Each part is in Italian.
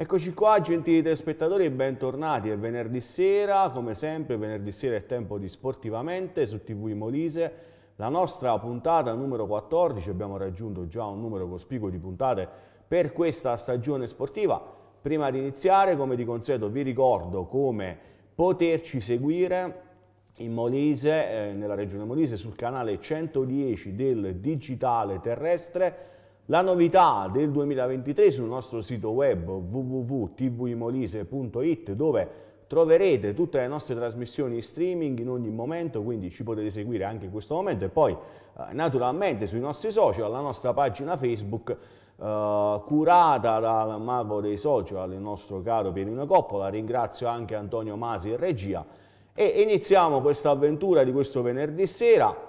Eccoci qua, gentili telespettatori, e bentornati. È venerdì sera, come sempre, venerdì sera è tempo di Sportivamente su TV Molise. La nostra puntata numero 14, abbiamo raggiunto già un numero cospicuo di puntate per questa stagione sportiva. Prima di iniziare, come di consueto, vi ricordo come poterci seguire in Molise, eh, nella regione Molise, sul canale 110 del Digitale Terrestre, la novità del 2023 sul nostro sito web www.tvimolise.it dove troverete tutte le nostre trasmissioni streaming in ogni momento, quindi ci potete seguire anche in questo momento. E poi eh, naturalmente sui nostri social, la nostra pagina Facebook eh, curata dal mago dei social, il nostro caro Pierino Coppola, ringrazio anche Antonio Masi in regia. E iniziamo questa avventura di questo venerdì sera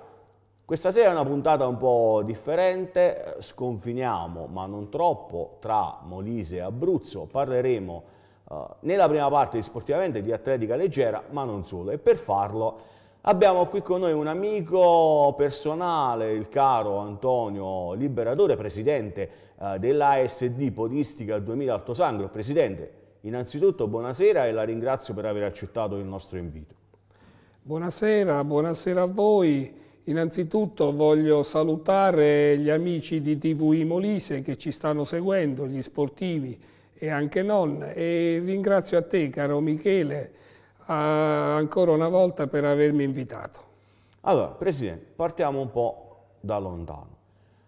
questa sera è una puntata un po' differente, sconfiniamo ma non troppo tra Molise e Abruzzo, parleremo uh, nella prima parte di Sportivamente di atletica leggera ma non solo e per farlo abbiamo qui con noi un amico personale, il caro Antonio Liberatore, presidente uh, dell'ASD Podistica 2000 Altosangro. Presidente, innanzitutto buonasera e la ringrazio per aver accettato il nostro invito. Buonasera, buonasera a voi. Innanzitutto voglio salutare gli amici di TVI Molise che ci stanno seguendo, gli sportivi e anche non, e ringrazio a te, caro Michele, ancora una volta per avermi invitato. Allora, Presidente, partiamo un po' da lontano.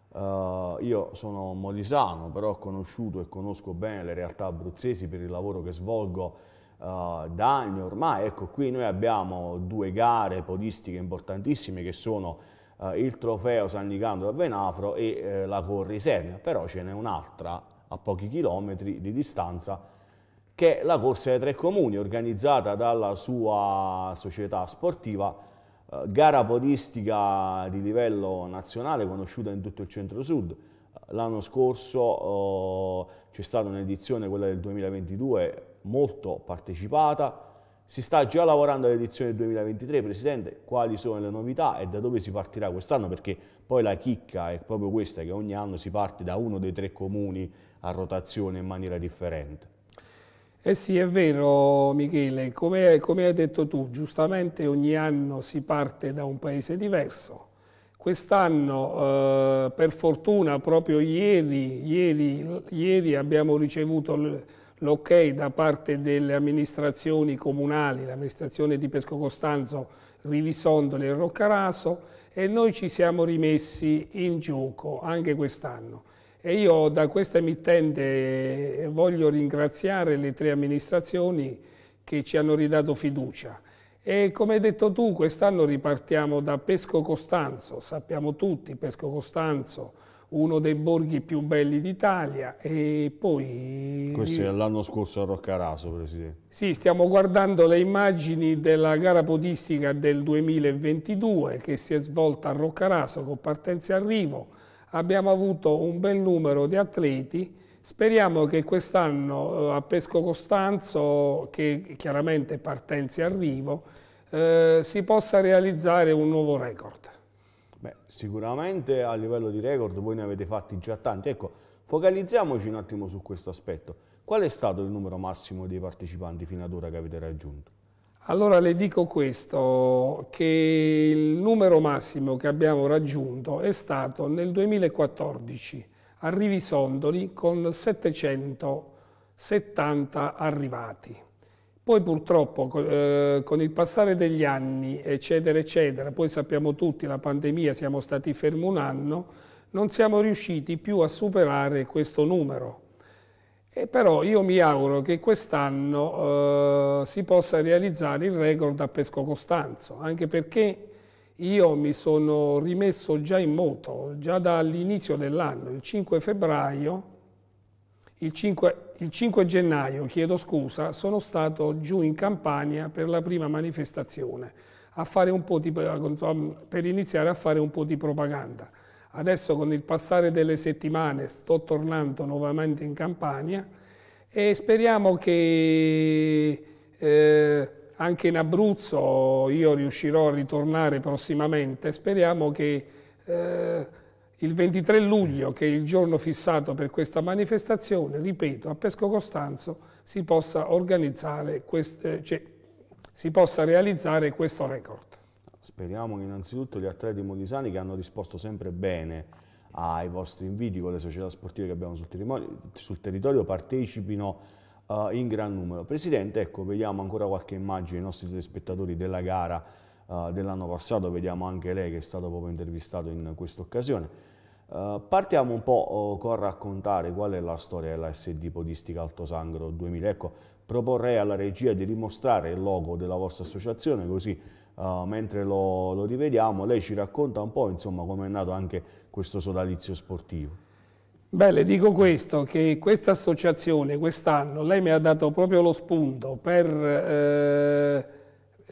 Uh, io sono molisano, però ho conosciuto e conosco bene le realtà abruzzesi per il lavoro che svolgo uh, da anni ormai. Ecco, qui noi abbiamo due gare podistiche importantissime che sono uh, il trofeo San Nicandro a Venafro e uh, la Corrisernia, però ce n'è un'altra a pochi chilometri di distanza che è la Corsa dei Tre Comuni, organizzata dalla sua società sportiva, gara podistica di livello nazionale conosciuta in tutto il centro-sud. L'anno scorso c'è stata un'edizione, quella del 2022, molto partecipata. Si sta già lavorando all'edizione 2023, Presidente, quali sono le novità e da dove si partirà quest'anno? Perché poi la chicca è proprio questa, che ogni anno si parte da uno dei tre comuni a rotazione in maniera differente. Eh sì, è vero Michele, come, come hai detto tu, giustamente ogni anno si parte da un paese diverso. Quest'anno, eh, per fortuna, proprio ieri, ieri, ieri abbiamo ricevuto l'ok da parte delle amministrazioni comunali, l'amministrazione di Pesco Costanzo, Rivisondoli e Roccaraso e noi ci siamo rimessi in gioco anche quest'anno. E io da questa emittente voglio ringraziare le tre amministrazioni che ci hanno ridato fiducia. E come hai detto tu, quest'anno ripartiamo da Pesco Costanzo, sappiamo tutti, Pesco Costanzo, uno dei borghi più belli d'Italia e poi... Questo è l'anno scorso a Roccaraso, Presidente. Sì, stiamo guardando le immagini della gara podistica del 2022 che si è svolta a Roccaraso con partenza e arrivo. Abbiamo avuto un bel numero di atleti, speriamo che quest'anno eh, a Pesco Costanzo, che chiaramente partenza e arrivo, eh, si possa realizzare un nuovo record. Beh, sicuramente a livello di record voi ne avete fatti già tanti. Ecco, focalizziamoci un attimo su questo aspetto. Qual è stato il numero massimo dei partecipanti fino ad ora che avete raggiunto? Allora le dico questo, che il numero massimo che abbiamo raggiunto è stato nel 2014 a Rivisondoli con 770 arrivati. Poi purtroppo eh, con il passare degli anni, eccetera, eccetera, poi sappiamo tutti la pandemia, siamo stati fermi un anno, non siamo riusciti più a superare questo numero. E però io mi auguro che quest'anno eh, si possa realizzare il record a Pesco Costanzo, anche perché io mi sono rimesso già in moto, già dall'inizio dell'anno, il 5 febbraio, il 5, il 5 gennaio, chiedo scusa, sono stato giù in Campania per la prima manifestazione, di, per iniziare a fare un po' di propaganda. Adesso con il passare delle settimane sto tornando nuovamente in Campania e speriamo che eh, anche in Abruzzo io riuscirò a ritornare prossimamente. Speriamo che eh, il 23 luglio, che è il giorno fissato per questa manifestazione, ripeto, a Pesco Costanzo si possa organizzare, eh, cioè, si possa realizzare questo record. Speriamo che innanzitutto gli atleti molisani che hanno risposto sempre bene ai vostri inviti con le società sportive che abbiamo sul territorio, sul territorio partecipino uh, in gran numero. Presidente, ecco, vediamo ancora qualche immagine dei nostri telespettatori della gara uh, dell'anno passato, vediamo anche lei che è stato proprio intervistato in questa occasione. Uh, partiamo un po' con raccontare qual è la storia della SD Podistica Altosangro 2000. Ecco, proporrei alla regia di rimostrare il logo della vostra associazione, così uh, mentre lo, lo, rivediamo lei ci racconta un po' insomma come è nato anche questo sodalizio sportivo. Beh, le dico questo, che questa associazione quest'anno, lei mi ha dato proprio lo spunto per... Eh,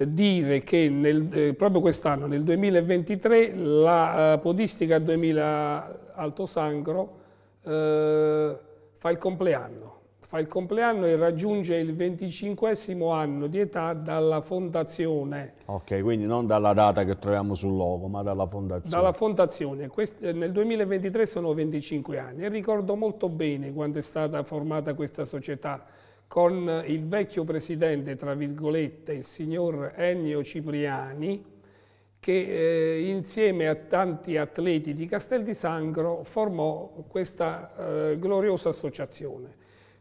dire che nel, eh, proprio quest'anno, nel 2023, la uh, Podistica 2000 Alto Sangro eh, fa il compleanno. Fa il compleanno e raggiunge il 25 anno di età dalla fondazione. Ok, quindi non dalla data che troviamo sul logo, ma dalla fondazione. Dalla fondazione. Quest nel 2023 sono 25 anni e ricordo molto bene quando è stata formata questa società con il vecchio presidente, tra virgolette, il signor Ennio Cipriani, che eh, insieme a tanti atleti di Castel di Sangro formò questa eh, gloriosa associazione.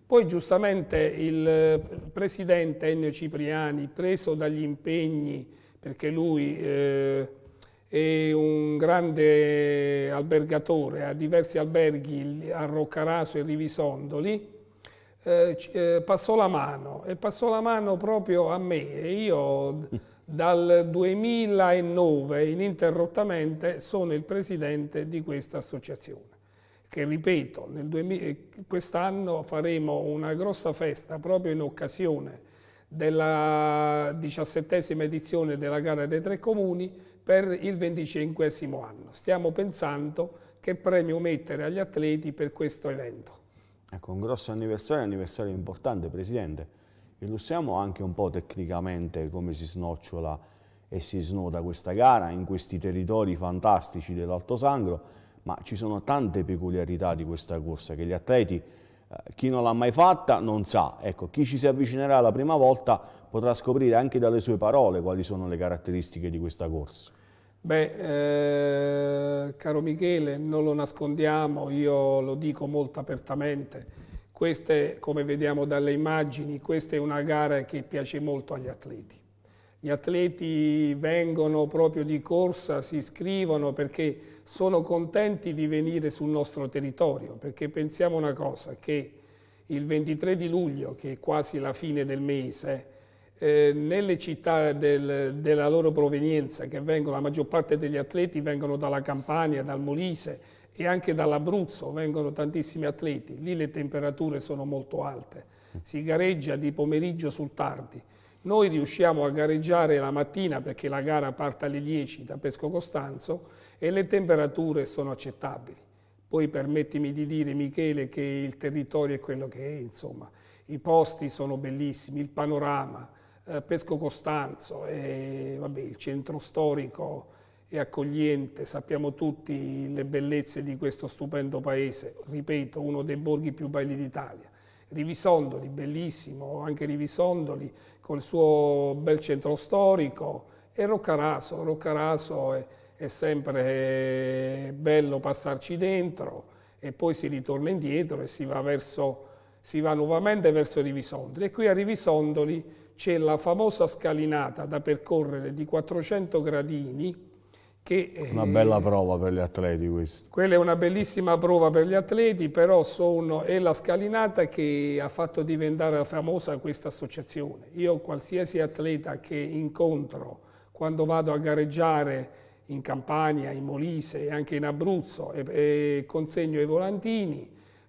Poi giustamente il presidente Ennio Cipriani, preso dagli impegni, perché lui eh, è un grande albergatore, ha diversi alberghi a Roccaraso e Rivisondoli, eh, eh, passò la mano e passò la mano proprio a me e io dal 2009 ininterrottamente sono il presidente di questa associazione che ripeto, quest'anno faremo una grossa festa proprio in occasione della diciassettesima edizione della gara dei tre comuni per il venticinquesimo anno. Stiamo pensando che premio mettere agli atleti per questo evento. Ecco, un grosso anniversario, un anniversario importante, Presidente. Illustriamo anche un po' tecnicamente come si snocciola e si snoda questa gara in questi territori fantastici dell'Alto Sangro, ma ci sono tante peculiarità di questa corsa che gli atleti, eh, chi non l'ha mai fatta non sa. Ecco, chi ci si avvicinerà la prima volta potrà scoprire anche dalle sue parole quali sono le caratteristiche di questa corsa. Beh, eh, caro Michele, non lo nascondiamo, io lo dico molto apertamente, queste, come vediamo dalle immagini, questa è una gara che piace molto agli atleti. Gli atleti vengono proprio di corsa, si iscrivono perché sono contenti di venire sul nostro territorio, perché pensiamo una cosa, che il 23 di luglio, che è quasi la fine del mese, eh, nelle città del, della loro provenienza, che vengono, la maggior parte degli atleti vengono dalla Campania, dal Molise e anche dall'Abruzzo, vengono tantissimi atleti, lì le temperature sono molto alte, si gareggia di pomeriggio sul tardi. Noi riusciamo a gareggiare la mattina perché la gara parte alle 10 da Pesco Costanzo e le temperature sono accettabili. Poi permettimi di dire, Michele, che il territorio è quello che è, insomma, i posti sono bellissimi, il panorama, eh, Pesco Costanzo, e, vabbè, il centro storico è accogliente, sappiamo tutti le bellezze di questo stupendo paese, ripeto, uno dei borghi più belli d'Italia. Rivisondoli, bellissimo, anche Rivisondoli col suo bel centro storico e Roccaraso, Roccaraso è, è sempre bello passarci dentro e poi si ritorna indietro e si va, verso, si va nuovamente verso Rivisondoli e qui a Rivisondoli c'è la famosa scalinata da percorrere di 400 gradini che, una bella prova per gli atleti questa. Quella è una bellissima prova per gli atleti, però sono, è la scalinata che ha fatto diventare famosa questa associazione. Io qualsiasi atleta che incontro quando vado a gareggiare in Campania, in Molise e anche in Abruzzo e, e consegno i volantini,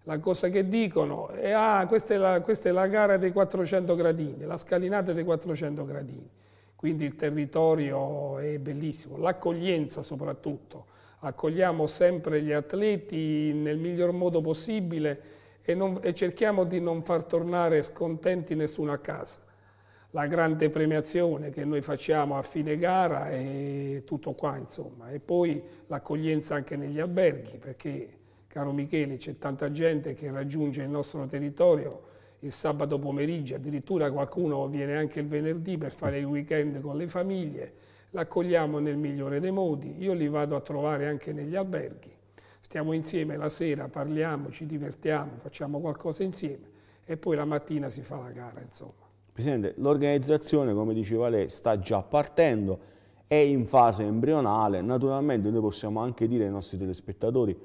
la cosa che dicono è ah, questa è, la, questa è la gara dei 400 gradini, la scalinata dei 400 gradini. Quindi il territorio è bellissimo, l'accoglienza soprattutto. Accogliamo sempre gli atleti nel miglior modo possibile e, non, e cerchiamo di non far tornare scontenti nessuno a casa. la grande premiazione che noi facciamo a fine gara e tutto qua insomma. E poi l'accoglienza anche negli alberghi perché, caro Michele, c'è tanta gente che raggiunge il nostro territorio il sabato pomeriggio, addirittura qualcuno viene anche il venerdì per fare il weekend con le famiglie, l'accogliamo nel migliore dei modi, io li vado a trovare anche negli alberghi, stiamo insieme la sera, parliamo, ci divertiamo, facciamo qualcosa insieme e poi la mattina si fa la gara insomma. Presidente, l'organizzazione, come diceva lei, sta già partendo, è in fase embrionale. Naturalmente noi possiamo anche dire ai nostri telespettatori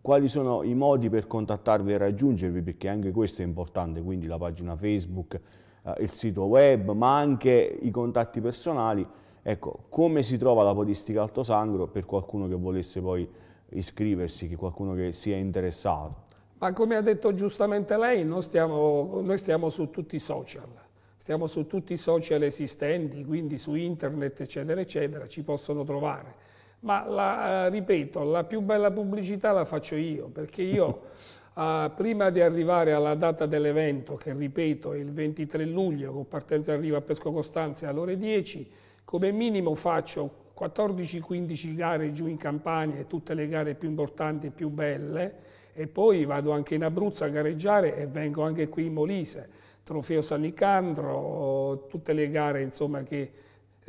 quali sono i modi per contattarvi e raggiungervi, perché anche questo è importante, quindi la pagina Facebook, eh, il sito web, ma anche i contatti personali. Ecco, come si trova la podistica Alto Sangro per qualcuno che volesse poi iscriversi, qualcuno che sia interessato? Ma come ha detto giustamente lei, noi stiamo, noi stiamo su tutti i social Stiamo su tutti i social esistenti, quindi su internet, eccetera, eccetera, ci possono trovare. Ma la, eh, ripeto, la più bella pubblicità la faccio io, perché io eh, prima di arrivare alla data dell'evento, che ripeto è il 23 luglio, con partenza arriva a Pesco Costanze alle ore 10, come minimo faccio 14-15 gare giù in Campania e tutte le gare più importanti e più belle, e poi vado anche in Abruzzo a gareggiare e vengo anche qui in Molise. Trofeo San Nicandro, tutte le gare insomma, che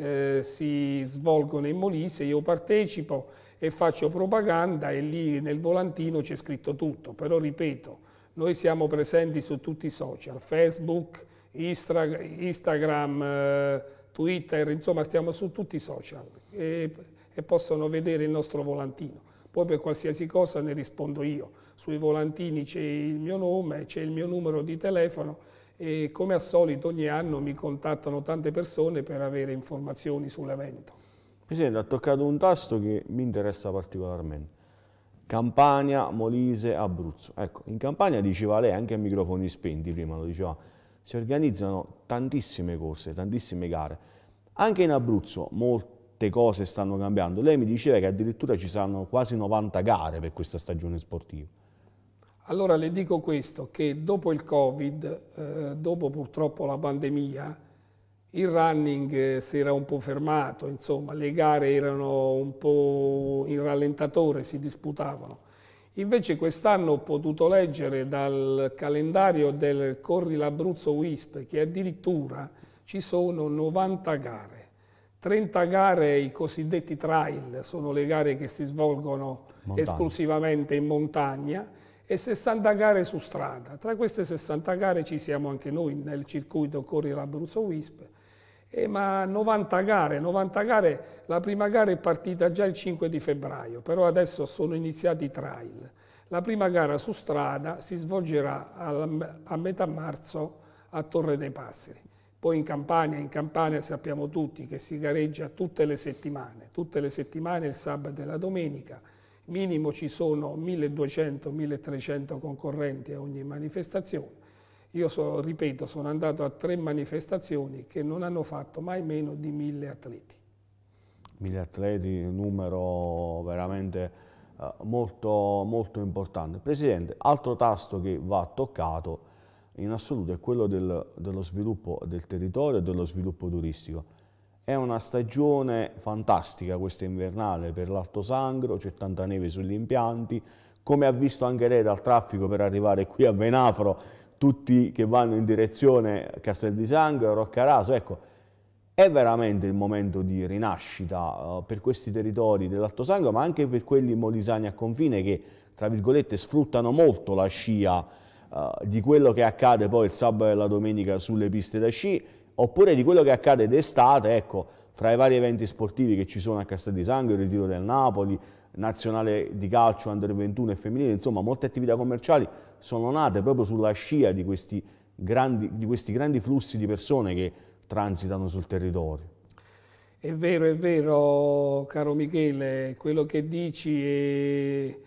eh, si svolgono in Molise, io partecipo e faccio propaganda e lì nel volantino c'è scritto tutto, però ripeto, noi siamo presenti su tutti i social, Facebook, Instra Instagram, eh, Twitter, insomma stiamo su tutti i social e, e possono vedere il nostro volantino. Poi per qualsiasi cosa ne rispondo io. Sui volantini c'è il mio nome, c'è il mio numero di telefono e come al solito ogni anno mi contattano tante persone per avere informazioni sull'evento. Presidente, ha toccato un tasto che mi interessa particolarmente. Campania, Molise, Abruzzo. Ecco, in Campania diceva lei, anche a microfoni spenti prima lo diceva, si organizzano tantissime corse, tantissime gare. Anche in Abruzzo molte cose stanno cambiando. Lei mi diceva che addirittura ci saranno quasi 90 gare per questa stagione sportiva. Allora le dico questo, che dopo il Covid, eh, dopo purtroppo la pandemia, il running eh, si era un po' fermato, insomma, le gare erano un po' in rallentatore, si disputavano. Invece quest'anno ho potuto leggere dal calendario del Corri l'Abruzzo WISP che addirittura ci sono 90 gare. 30 gare, i cosiddetti trail, sono le gare che si svolgono montagna. esclusivamente in montagna e 60 gare su strada. Tra queste 60 gare ci siamo anche noi nel circuito Corri l'Abruzzo Wisp, eh, ma 90 gare, 90 gare, la prima gara è partita già il 5 di febbraio, però adesso sono iniziati i trail. La prima gara su strada si svolgerà a metà marzo a Torre dei Passeri. Poi in Campania, in Campania sappiamo tutti che si gareggia tutte le settimane, tutte le settimane, il sabato e la domenica, minimo ci sono 1200-1300 concorrenti a ogni manifestazione. Io so, ripeto, sono andato a tre manifestazioni che non hanno fatto mai meno di mille atleti. Mille atleti, un numero veramente uh, molto, molto importante. Presidente, altro tasto che va toccato in assoluto è quello del, dello sviluppo del territorio e dello sviluppo turistico. È una stagione fantastica questa invernale per l'Alto Sangro, c'è tanta neve sugli impianti, come ha visto anche lei dal traffico per arrivare qui a Venafro, tutti che vanno in direzione Castel di Sangro, Roccaraso, ecco, è veramente il momento di rinascita uh, per questi territori dell'Alto Sangro, ma anche per quelli molisani a confine che, tra virgolette, sfruttano molto la scia uh, di quello che accade poi il sabato e la domenica sulle piste da sci oppure di quello che accade d'estate, ecco, fra i vari eventi sportivi che ci sono a Castel di Sangro, il ritiro del Napoli, nazionale di calcio under 21 e femminile, insomma molte attività commerciali sono nate proprio sulla scia di questi grandi, di questi grandi flussi di persone che transitano sul territorio. È vero, è vero, caro Michele, quello che dici è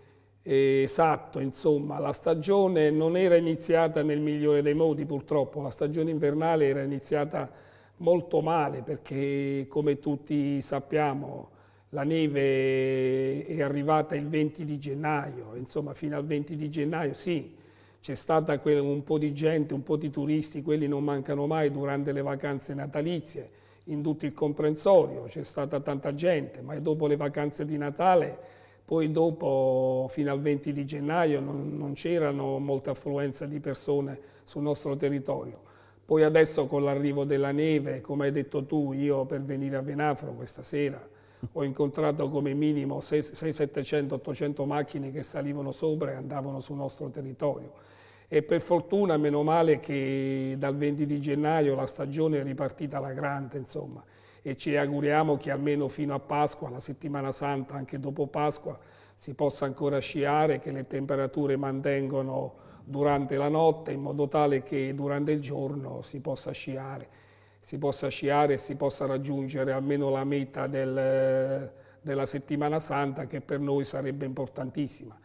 esatto, insomma, la stagione non era iniziata nel migliore dei modi purtroppo, la stagione invernale era iniziata molto male perché come tutti sappiamo la neve è arrivata il 20 di gennaio, insomma fino al 20 di gennaio sì, c'è stata un po' di gente, un po' di turisti, quelli non mancano mai durante le vacanze natalizie, in tutto il comprensorio, c'è stata tanta gente, ma dopo le vacanze di Natale, poi dopo, fino al 20 di gennaio, non, non c'erano molta affluenza di persone sul nostro territorio. Poi adesso con l'arrivo della neve, come hai detto tu, io per venire a Venafro questa sera ho incontrato come minimo 600, 700, 800 macchine che salivano sopra e andavano sul nostro territorio e per fortuna, meno male che dal 20 di gennaio la stagione è ripartita alla grande, insomma, e ci auguriamo che almeno fino a Pasqua, la settimana santa, anche dopo Pasqua, si possa ancora sciare, che le temperature mantengono durante la notte in modo tale che durante il giorno si possa sciare, si possa sciare e si possa raggiungere almeno la meta del, della settimana santa che per noi sarebbe importantissima.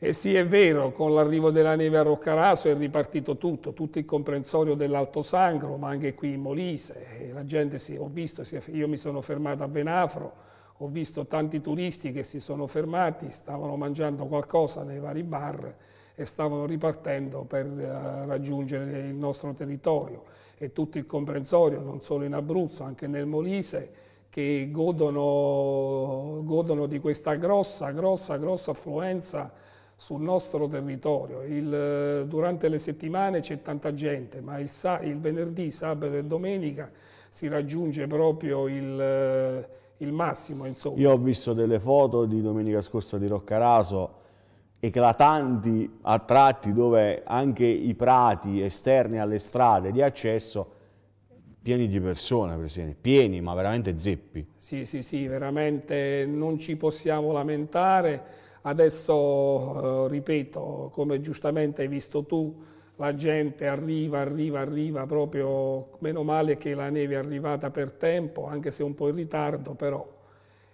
E sì, è vero, con l'arrivo della neve a Roccaraso è ripartito tutto, tutto il comprensorio dell'Alto Sangro, ma anche qui in Molise. La gente si, ho visto, io mi sono fermato a Venafro, ho visto tanti turisti che si sono fermati, stavano mangiando qualcosa nei vari bar e stavano ripartendo per uh, raggiungere il nostro territorio. E tutto il comprensorio, non solo in Abruzzo, anche nel Molise, che godono, godono di questa grossa, grossa, grossa affluenza sul nostro territorio. Il, durante le settimane c'è tanta gente, ma il, il, venerdì, sabato e domenica si raggiunge proprio il, il massimo. Insomma. Io ho visto delle foto di domenica scorsa di Roccaraso eclatanti a tratti dove anche i prati esterni alle strade di accesso pieni di persone, Presidente, pieni ma veramente zeppi. Sì, sì, sì, veramente non ci possiamo lamentare Adesso, eh, ripeto, come giustamente hai visto tu, la gente arriva, arriva, arriva proprio, meno male che la neve è arrivata per tempo, anche se un po' in ritardo, però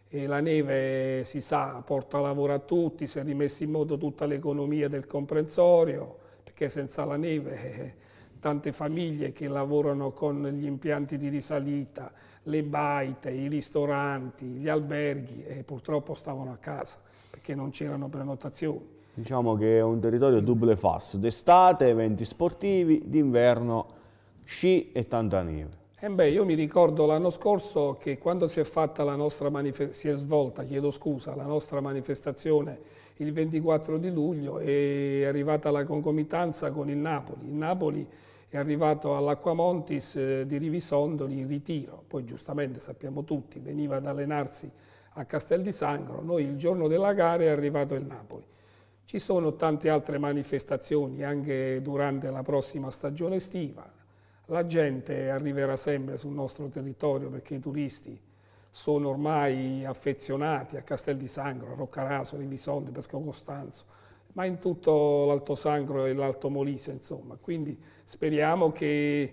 e la neve si sa, porta lavoro a tutti, si è rimessa in moto tutta l'economia del comprensorio, perché senza la neve eh, tante famiglie che lavorano con gli impianti di risalita, le baite, i ristoranti, gli alberghi, e purtroppo stavano a casa perché non c'erano prenotazioni. Diciamo che è un territorio double fast, d'estate eventi sportivi, d'inverno sci e tanta neve. Eh beh, io mi ricordo l'anno scorso che quando si è, fatta la nostra si è svolta, chiedo scusa, la nostra manifestazione il 24 di luglio è arrivata la concomitanza con il Napoli. Il Napoli è arrivato all'Acquamontis eh, di Rivisondoli in ritiro, poi giustamente sappiamo tutti, veniva ad allenarsi a Castel di Sangro, noi il giorno della gara è arrivato il Napoli. Ci sono tante altre manifestazioni anche durante la prossima stagione estiva. La gente arriverà sempre sul nostro territorio perché i turisti sono ormai affezionati a Castel di Sangro, a Roccaraso, Rivisonte, Pesco Costanzo, ma in tutto l'Alto Sangro e l'Alto Molise, insomma. Quindi speriamo che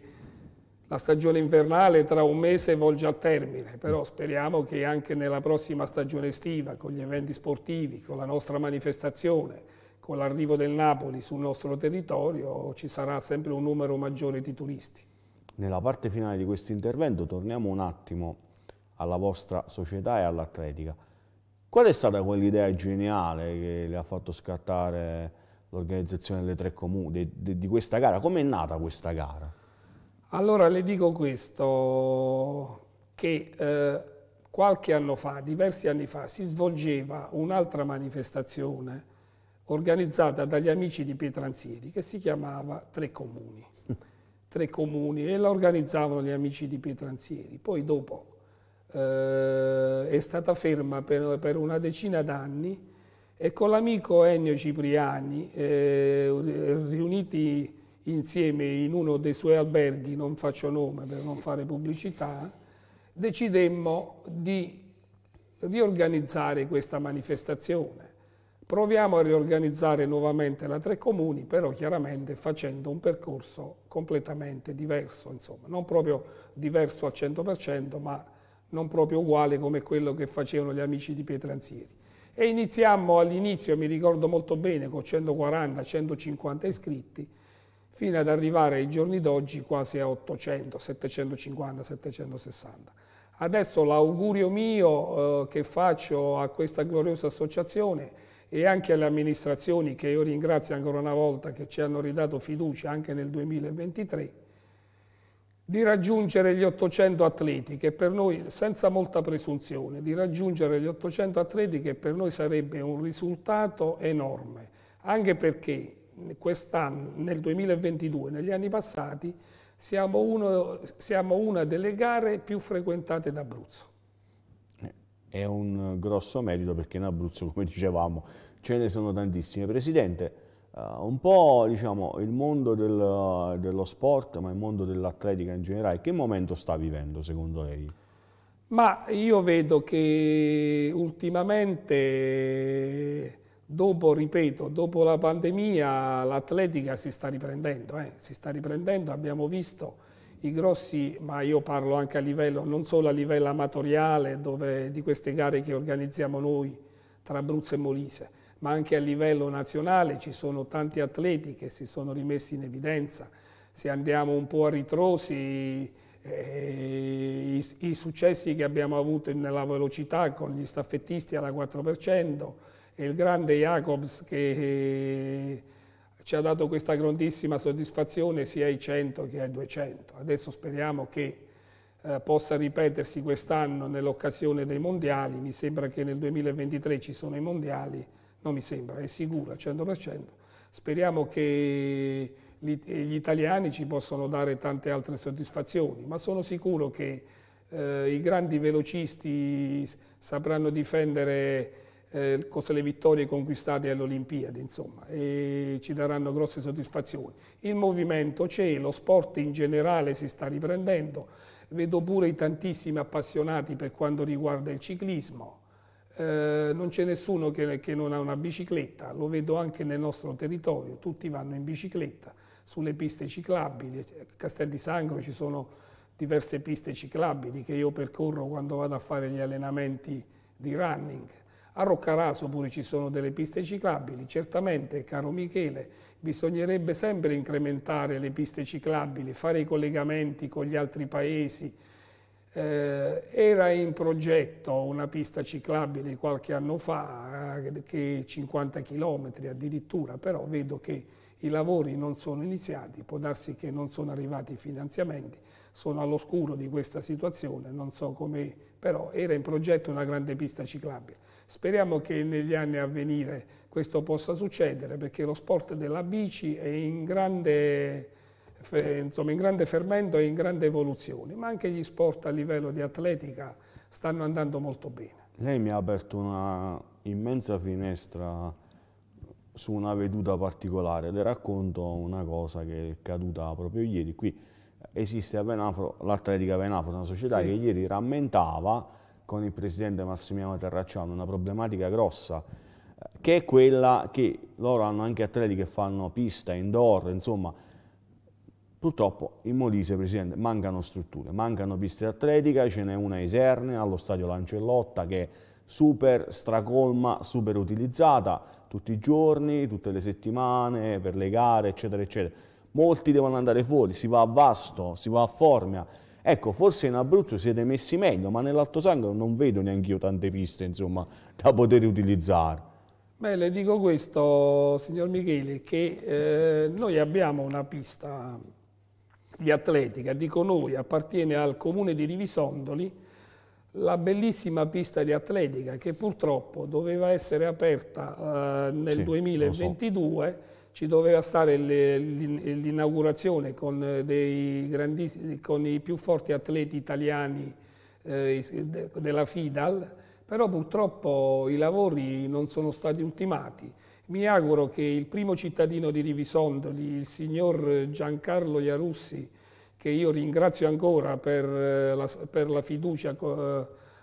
la stagione invernale tra un mese volge a termine, però speriamo che anche nella prossima stagione estiva, con gli eventi sportivi, con la nostra manifestazione, con l'arrivo del Napoli sul nostro territorio, ci sarà sempre un numero maggiore di turisti. Nella parte finale di questo intervento torniamo un attimo alla vostra società e all'atletica. Qual è stata quell'idea geniale che le ha fatto scattare l'organizzazione delle tre comuni, di, di questa gara? Come è nata questa gara? Allora le dico questo, che eh, qualche anno fa, diversi anni fa, si svolgeva un'altra manifestazione organizzata dagli amici di Pietranzieri che si chiamava Tre Comuni. Tre Comuni e la organizzavano gli amici di Pietranzieri. Poi dopo eh, è stata ferma per, per una decina d'anni e con l'amico Ennio Cipriani, eh, riuniti insieme in uno dei suoi alberghi, non faccio nome per non fare pubblicità, decidemmo di riorganizzare questa manifestazione. Proviamo a riorganizzare nuovamente la Tre Comuni, però chiaramente facendo un percorso completamente diverso, insomma, non proprio diverso al 100%, ma non proprio uguale come quello che facevano gli amici di Pietranzieri. E iniziamo all'inizio, mi ricordo molto bene, con 140-150 iscritti, fino ad arrivare ai giorni d'oggi quasi a 800, 750, 760. Adesso l'augurio mio eh, che faccio a questa gloriosa associazione e anche alle amministrazioni che io ringrazio ancora una volta che ci hanno ridato fiducia anche nel 2023, di raggiungere gli 800 atleti che per noi, senza molta presunzione, di raggiungere gli 800 atleti che per noi sarebbe un risultato enorme, anche perché quest'anno, nel 2022, negli anni passati, siamo, uno, siamo una delle gare più frequentate d'Abruzzo. È un grosso merito perché in Abruzzo, come dicevamo, ce ne sono tantissime. Presidente, Uh, un po' diciamo, il mondo del, dello sport, ma il mondo dell'atletica in generale, che momento sta vivendo secondo lei? Ma io vedo che ultimamente, dopo, ripeto, dopo la pandemia, l'atletica si sta riprendendo, eh? si sta riprendendo, abbiamo visto i grossi, ma io parlo anche a livello, non solo a livello amatoriale, dove, di queste gare che organizziamo noi tra Abruzzo e Molise, ma anche a livello nazionale ci sono tanti atleti che si sono rimessi in evidenza. Se andiamo un po' a ritrosi, eh, i, i, successi che abbiamo avuto nella velocità con gli staffettisti alla 4% e il grande Jacobs che eh, ci ha dato questa grandissima soddisfazione sia ai 100 che ai 200. Adesso speriamo che eh, possa ripetersi quest'anno nell'occasione dei mondiali, mi sembra che nel 2023 ci sono i mondiali, non mi sembra, è sicuro al 100%. Speriamo che gli italiani ci possano dare tante altre soddisfazioni, ma sono sicuro che eh, i grandi velocisti sapranno difendere eh, le vittorie conquistate alle Olimpiadi, insomma, e ci daranno grosse soddisfazioni. Il movimento c'è, lo sport in generale si sta riprendendo, vedo pure i tantissimi appassionati per quanto riguarda il ciclismo, eh, non c'è nessuno che, che, non ha una bicicletta, lo vedo anche nel nostro territorio, tutti vanno in bicicletta sulle piste ciclabili, a Castel di Sangro ci sono diverse piste ciclabili che io percorro quando vado a fare gli allenamenti di running. A Roccaraso pure ci sono delle piste ciclabili, certamente caro Michele bisognerebbe sempre incrementare le piste ciclabili, fare i collegamenti con gli altri paesi, eh, era in progetto una pista ciclabile qualche anno fa, eh, che 50 km addirittura, però vedo che i lavori non sono iniziati, può darsi che non sono arrivati i finanziamenti, sono all'oscuro di questa situazione, non so come, però era in progetto una grande pista ciclabile. Speriamo che negli anni a venire questo possa succedere perché lo sport della bici è in grande insomma, in grande fermento e in grande evoluzione, ma anche gli sport a livello di atletica stanno andando molto bene. Lei mi ha aperto una immensa finestra su una veduta particolare, le racconto una cosa che è caduta proprio ieri. Qui esiste a Venafro l'Atletica Venafro, una società sì. che ieri rammentava con il presidente Massimiliano Terracciano una problematica grossa che è quella che loro hanno anche atleti che fanno pista, indoor, insomma Purtroppo in Molise, Presidente, mancano strutture, mancano piste atletica, ce n'è una a Iserne, allo stadio Lancellotta, che è super stracolma, super utilizzata, tutti i giorni, tutte le settimane, per le gare, eccetera, eccetera. Molti devono andare fuori, si va a Vasto, si va a Formia. Ecco, forse in Abruzzo siete messi meglio, ma nell'Alto Sangro non vedo neanche io tante piste, insomma, da poter utilizzare. Beh, le dico questo, signor Michele, che eh, noi abbiamo una pista di atletica, dico noi, appartiene al comune di Rivisondoli, la bellissima pista di atletica che purtroppo doveva essere aperta uh, nel sì, 2022, so. Ci doveva stare l'inaugurazione con, con, i più forti atleti italiani eh, della FIDAL, però purtroppo i lavori non sono stati ultimati. Mi auguro che il primo cittadino di Rivisondoli, il signor Giancarlo Iarussi, che io ringrazio ancora per eh, la, per la fiducia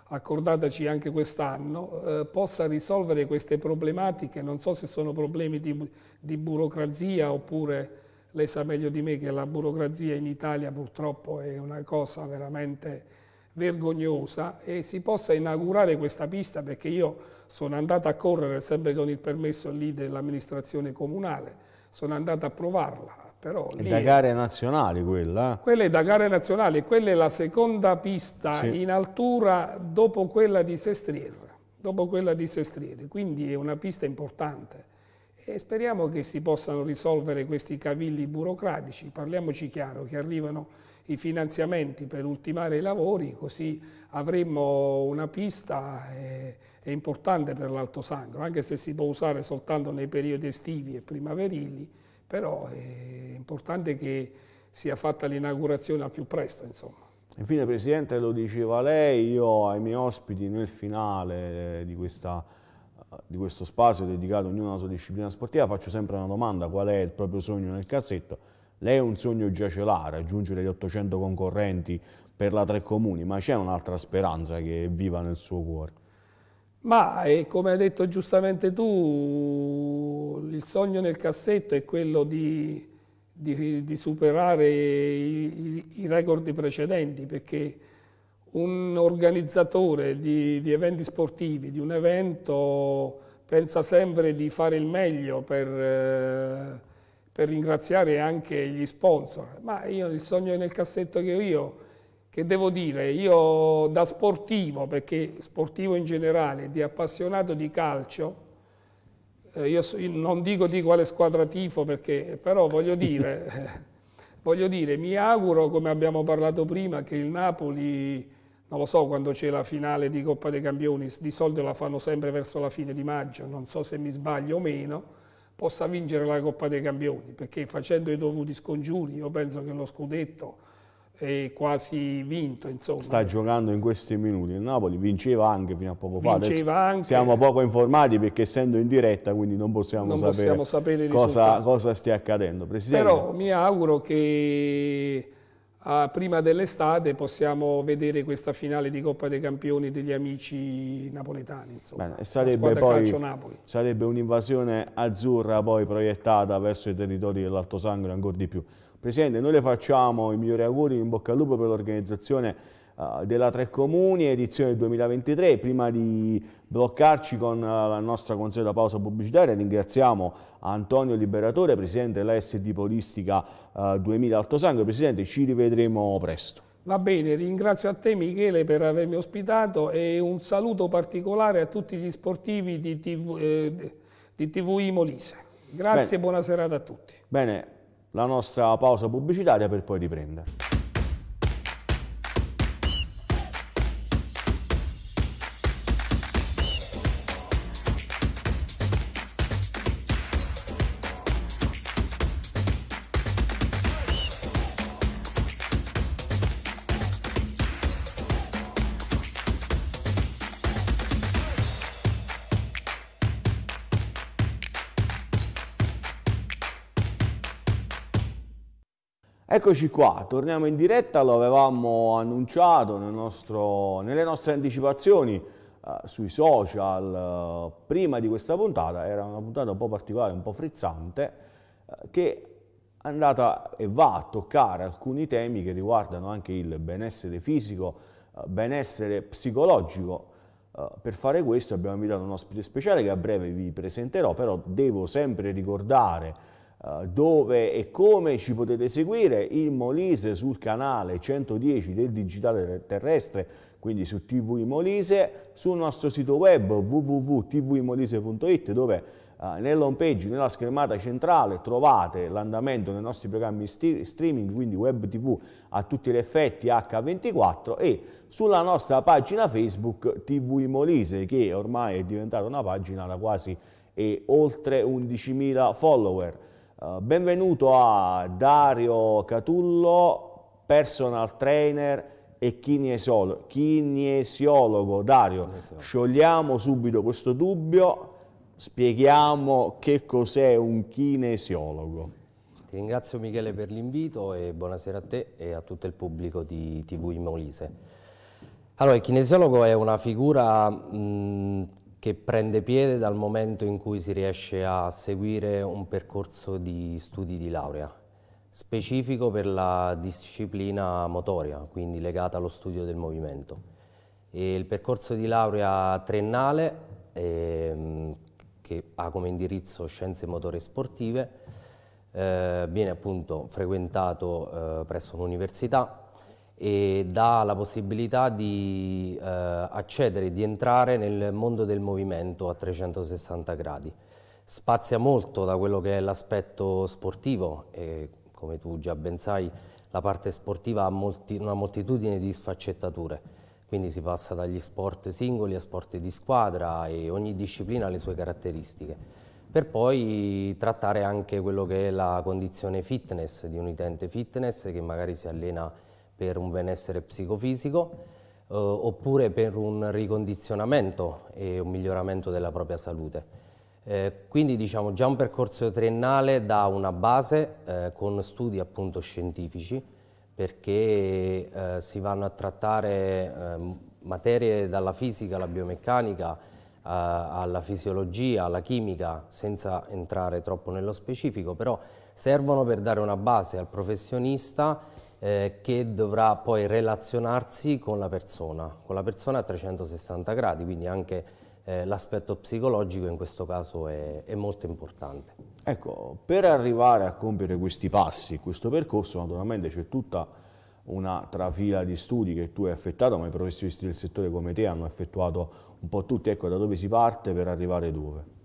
accordataci anche quest'anno, eh, possa risolvere queste problematiche, non so se sono problemi di, di, burocrazia oppure lei sa meglio di me che la burocrazia in Italia purtroppo è una cosa veramente vergognosa e si possa inaugurare questa pista perché io sono andato a correre sempre con il permesso lì dell'amministrazione comunale, sono andato a provarla. Però è da gare nazionali quella? Eh? Quella è da gare nazionali, quella è la seconda pista sì. in altura dopo quella di Sestriere. dopo quella di Sestriere, quindi è una pista importante e speriamo che si possano risolvere questi cavilli burocratici. Parliamoci chiaro che arrivano i finanziamenti per ultimare i lavori, così avremo una pista eh, è importante per l'Alto Sangro, anche se si può usare soltanto nei periodi estivi e primaverili, però è importante che sia fatta l'inaugurazione al più presto. Insomma. Infine Presidente, lo diceva lei, io ai miei ospiti nel finale di questa di questo spazio dedicato ognuno alla sua disciplina sportiva, faccio sempre una domanda, qual è il proprio sogno nel cassetto? Lei un sogno già ce l'ha, raggiungere gli 800 concorrenti per la Tre Comuni, ma c'è un'altra speranza che viva nel suo cuore? Ma come hai detto giustamente tu, il sogno nel cassetto è quello di, di, di superare i, i record precedenti, perché un organizzatore di, di, eventi sportivi, di un evento, pensa sempre di fare il meglio per, eh, per ringraziare anche gli sponsor. Ma io il sogno nel cassetto che ho io, che devo dire, io da sportivo, perché sportivo in generale, di appassionato di calcio, eh, io, non dico di quale squadra tifo, perché, però voglio dire... Voglio dire, mi auguro, come abbiamo parlato prima, che il Napoli non lo so quando c'è la finale di Coppa dei Campioni, di solito la fanno sempre verso la fine di maggio, non so se mi sbaglio o meno, possa vincere la Coppa dei Campioni, perché facendo i dovuti scongiuri io penso che lo scudetto è quasi vinto. Insomma. Sta giocando in questi minuti. Il Napoli vinceva anche fino a poco fa. Vinceva anche. Siamo poco informati perché essendo in diretta quindi non possiamo, non sapere, possiamo sapere cosa, cosa stia accadendo. Presidente. Però mi auguro che ah, prima dell'estate possiamo vedere questa finale di Coppa dei Campioni degli amici napoletani. Insomma, Bene, sarebbe, poi, sarebbe un'invasione azzurra poi proiettata verso i territori dell'Alto Sangro ancora di più. Presidente, noi le facciamo i migliori auguri, in bocca al lupo per l'organizzazione uh, della Tre Comuni, edizione 2023. Prima di bloccarci con uh, la nostra consueta pausa pubblicitaria, ringraziamo Antonio Liberatore, Presidente della SD Polistica uh, 2000 Altosangro. Presidente, ci rivedremo presto. Va bene, ringrazio a te Michele per avermi ospitato e un saluto particolare a tutti gli sportivi di, TV, eh, di TVI Molise. Grazie e buona serata a tutti. Bene, la nostra pausa pubblicitaria per poi riprendere. Eccoci qua, torniamo in diretta, lo avevamo annunciato nel nostro, nelle nostre anticipazioni eh, sui social eh, prima di questa puntata, era una puntata un po' particolare, un po' frizzante, eh, che è andata e va a toccare alcuni temi che riguardano anche il benessere fisico, eh, benessere psicologico. Eh, per fare questo abbiamo invitato un ospite speciale che a breve vi presenterò, però devo sempre ricordare dove e come ci potete seguire il Molise sul canale 110 del Digitale Terrestre, quindi su TV Molise, sul nostro sito web www.tvimolise.it dove uh, nell'home page, nella schermata centrale trovate l'andamento dei nostri programmi streaming, quindi web tv a tutti gli effetti H24 e sulla nostra pagina Facebook TV Molise che ormai è diventata una pagina da quasi e oltre 11.000 follower. Uh, benvenuto a Dario Catullo, personal trainer e kinesiologo. kinesiologo. Dario, kinesiologo. sciogliamo subito questo dubbio, spieghiamo che cos'è un kinesiologo. Ti ringrazio Michele per l'invito e buonasera a te e a tutto il pubblico di TV Molise. Allora, il kinesiologo è una figura mh, che prende piede dal momento in cui si riesce a seguire un percorso di studi di laurea, specifico per la disciplina motoria, quindi legata allo studio del movimento. E il percorso di laurea triennale, ehm, che ha come indirizzo scienze motorie sportive, eh, viene appunto frequentato eh, presso un'università e dà la possibilità di eh, accedere, di entrare nel mondo del movimento a 360 gradi. Spazia molto da quello che è l'aspetto sportivo e come tu già ben sai la parte sportiva ha molti, una moltitudine di sfaccettature, quindi si passa dagli sport singoli a sport di squadra e ogni disciplina ha le sue caratteristiche, per poi trattare anche quello che è la condizione fitness di un utente fitness che magari si allena per un benessere psicofisico eh, oppure per un ricondizionamento e un miglioramento della propria salute. Eh, quindi diciamo già un percorso triennale dà una base eh, con studi appunto scientifici perché eh, si vanno a trattare ehm, materie dalla fisica alla biomeccanica alla fisiologia, alla chimica senza entrare troppo nello specifico però servono per dare una base al professionista eh, che dovrà poi relazionarsi con la persona, con la persona a 360 gradi, quindi anche eh, l'aspetto psicologico in questo caso è, è, molto importante. Ecco, per arrivare a compiere questi passi, questo percorso, naturalmente c'è tutta una trafila di studi che tu hai effettuato, ma i professionisti del settore come te hanno effettuato un po' tutti, ecco da dove si parte per arrivare dove?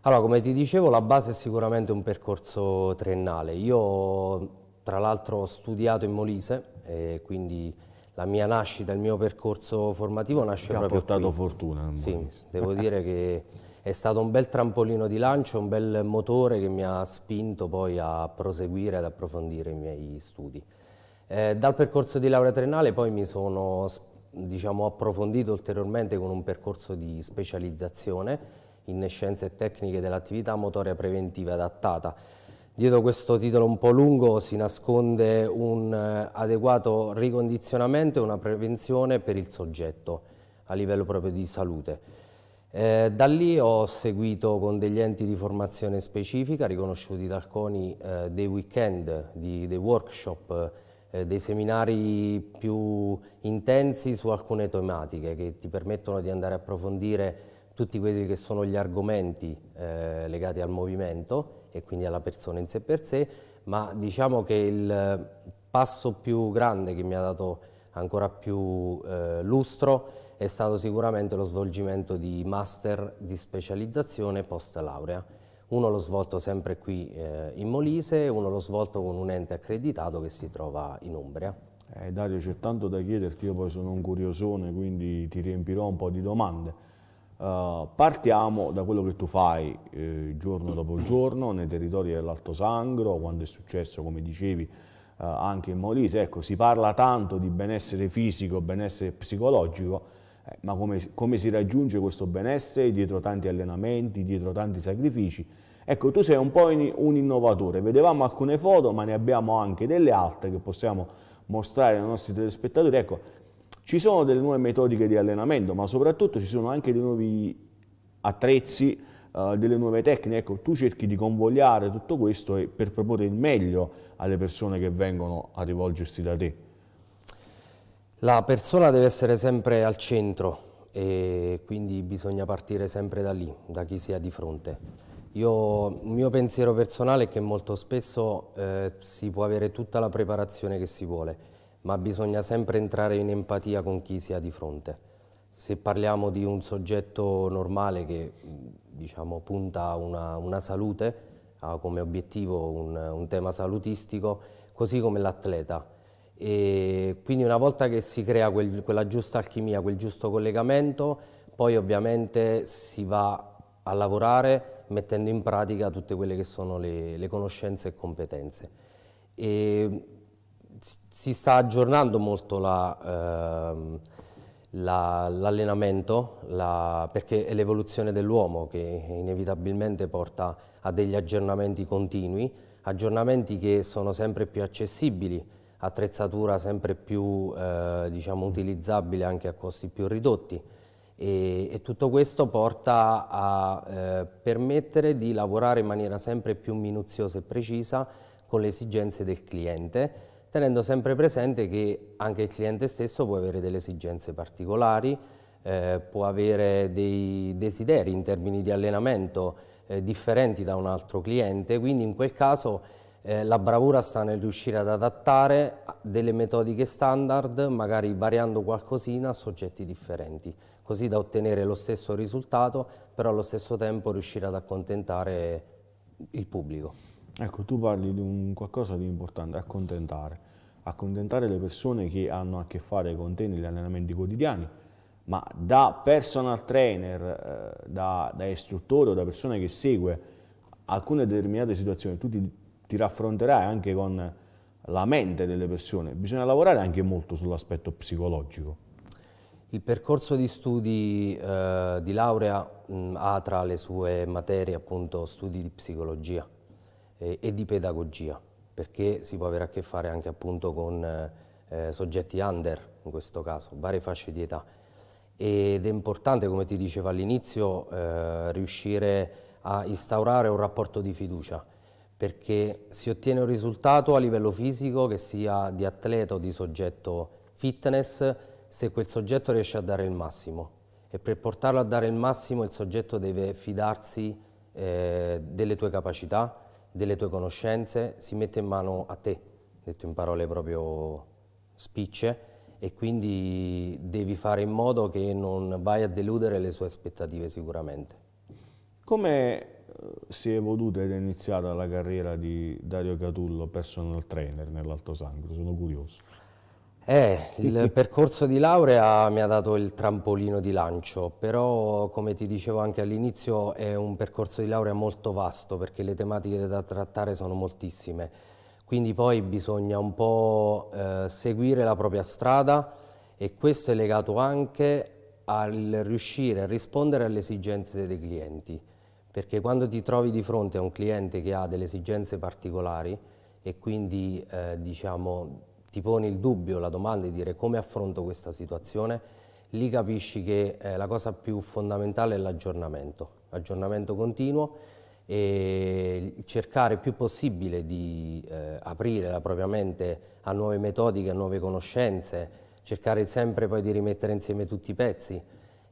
Allora, come ti dicevo, la base è sicuramente un percorso triennale. Io tra l'altro ho studiato in Molise e quindi la mia nascita, il mio percorso formativo nasce che proprio ha portato qui. fortuna. Sì, devo dire che è stato un bel trampolino di lancio, un bel motore che mi ha spinto poi a proseguire, ad approfondire i miei studi. Eh, dal percorso di laurea triennale poi mi sono diciamo, approfondito ulteriormente con un percorso di specializzazione in scienze e tecniche dell'attività motoria preventiva adattata, Dietro questo titolo un po' lungo si nasconde un eh, adeguato ricondizionamento e una prevenzione per il soggetto a livello proprio di salute. Eh, da lì ho seguito con degli enti di formazione specifica riconosciuti dal CONI eh, dei weekend, di, dei workshop, eh, dei seminari più intensi su alcune tematiche che ti permettono di andare a approfondire tutti quelli che sono gli argomenti eh, legati al movimento e quindi alla persona in sé per sé, ma diciamo che il passo più grande che mi ha dato ancora più eh, lustro è stato sicuramente lo svolgimento di master di specializzazione post laurea. Uno l'ho svolto sempre qui eh, in Molise, uno l'ho svolto con un ente accreditato che si trova in Umbria. Eh, Dario, c'è tanto da chiederti, io poi sono un curiosone, quindi ti riempirò un po' di domande. Uh, partiamo da quello che tu fai eh, giorno dopo giorno nei territori dell'Alto Sangro, quando è successo, come dicevi, uh, anche in Molise. Ecco, si parla tanto di benessere fisico, benessere psicologico, eh, ma come, come, si raggiunge questo benessere dietro tanti allenamenti, dietro tanti sacrifici? Ecco, tu sei un po' in, un innovatore. Vedevamo alcune foto, ma ne abbiamo anche delle altre che possiamo mostrare ai nostri telespettatori. Ecco, ci sono delle nuove metodiche di allenamento, ma soprattutto ci sono anche dei nuovi attrezzi, uh, delle nuove tecniche. Ecco, tu cerchi di convogliare tutto questo per proporre il meglio alle persone che vengono a rivolgersi da te. La persona deve essere sempre al centro e quindi bisogna partire sempre da lì, da chi si ha di fronte. Io, il mio pensiero personale è che molto spesso eh, si può avere tutta la preparazione che si vuole, ma bisogna sempre entrare in empatia con chi si ha di fronte. Se parliamo di un soggetto normale che diciamo, punta a una, una salute, ha come obiettivo un, un tema salutistico, così come l'atleta. E quindi una volta che si crea quel, quella giusta alchimia, quel giusto collegamento, poi ovviamente si va a lavorare mettendo in pratica tutte quelle che sono le, le conoscenze e competenze. E si sta aggiornando molto l'allenamento la, la, perché è l'evoluzione dell'uomo che inevitabilmente porta a degli aggiornamenti continui, aggiornamenti che sono sempre più accessibili, attrezzatura sempre più eh, diciamo, utilizzabile anche a costi più ridotti. E, e tutto questo porta a eh, permettere di lavorare in maniera sempre più minuziosa e precisa con le esigenze del cliente tenendo sempre presente che anche il cliente stesso può avere delle esigenze particolari, eh, può avere dei desideri in termini di allenamento eh, differenti da un altro cliente, quindi in quel caso Eh, la bravura sta nel riuscire ad adattare delle metodiche standard, magari variando qualcosina a soggetti differenti, così da ottenere lo stesso risultato, però allo stesso tempo riuscire ad accontentare il pubblico. Ecco, tu parli di un qualcosa di importante, accontentare. Accontentare le persone che hanno a che fare con te negli allenamenti quotidiani, ma da personal trainer, eh, da, da istruttore o da persona che segue alcune determinate situazioni, tu ti ti raffronterai anche con la mente delle persone, bisogna lavorare anche molto sull'aspetto psicologico. Il percorso di studi eh, di laurea mh, ha tra le sue materie appunto studi di psicologia e, e, di pedagogia, perché si può avere a che fare anche appunto con eh, soggetti under, in questo caso, varie fasce di età. Ed è importante, come ti dicevo all'inizio, eh, riuscire a instaurare un rapporto di fiducia perché si ottiene un risultato a livello fisico che sia di atleta o di soggetto fitness se quel soggetto riesce a dare il massimo e per portarlo a dare il massimo il soggetto deve fidarsi eh, delle tue capacità, delle tue conoscenze, si mette in mano a te, detto in parole proprio spicce, e quindi devi fare in modo che non vai a deludere le sue aspettative sicuramente. Come si è evoluta ed è iniziata la carriera di Dario Catullo, personal trainer nell'Alto Sangro? Sono curioso. Eh, il percorso di laurea mi ha dato il trampolino di lancio, però come ti dicevo anche all'inizio è un percorso di laurea molto vasto perché le tematiche da trattare sono moltissime, quindi poi bisogna un po' eh, seguire la propria strada e questo è legato anche al riuscire a rispondere alle esigenze dei clienti. Perché quando ti trovi di fronte a un cliente che ha delle esigenze particolari e quindi eh, diciamo, ti poni il dubbio, la domanda di dire come affronto questa situazione, lì capisci che eh, la cosa più fondamentale è l'aggiornamento, l'aggiornamento continuo e cercare il più possibile di eh, aprire la propria mente a nuove metodiche, a nuove conoscenze, cercare sempre poi di rimettere insieme tutti i pezzi.